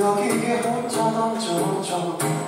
여기에 혼자 던져줘